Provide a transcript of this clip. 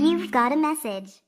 You've got a message.